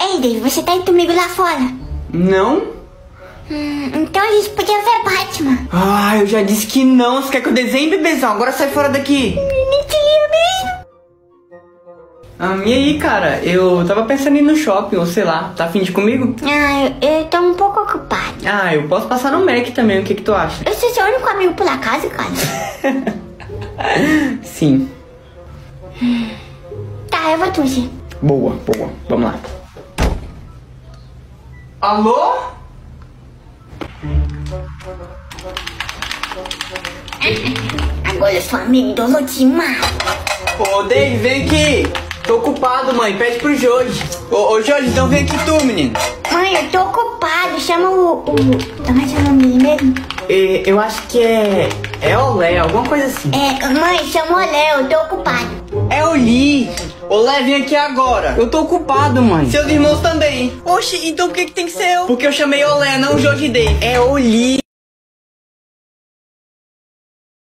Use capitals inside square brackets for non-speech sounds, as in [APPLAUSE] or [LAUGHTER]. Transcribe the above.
Ei, Dave, você tá indo comigo lá fora? Não? Hum, então a gente podia ver Batman. Ah, eu já disse que não. Você quer que eu desenhe, bebezão? Agora sai fora daqui. Mentira mesmo. Ah, e aí, cara? Eu tava pensando em ir no shopping, ou sei lá. Tá afim de comigo? Ah, eu, eu tô um pouco ocupado. Ah, eu posso passar no Mac também. O que que tu acha? Eu sou seu único amigo por acaso, cara. [LAUGHS] Sim. Tá, eu vou tudo. Boa, boa. Vamos lá. Alô? Agora eu sou amigo do Lotimar. Ô, Dave, vem aqui. Tô ocupado, mãe. Pede pro Jorge. Ô, ô Jorge, então vem aqui tu, menino. Mãe, eu tô ocupado. Chama o. o... Como é que é o nome dele mesmo? É, eu acho que é. É Olé, alguma coisa assim. É, mãe, chama o Léo, eu tô ocupado. É o Lee. Olé, vem aqui agora. Eu tô ocupado, mãe. Seus irmãos também. Oxe, então por que, que tem que ser eu? Porque eu chamei Olé, não o Jorge Dave. É o Lee.